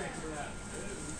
check that.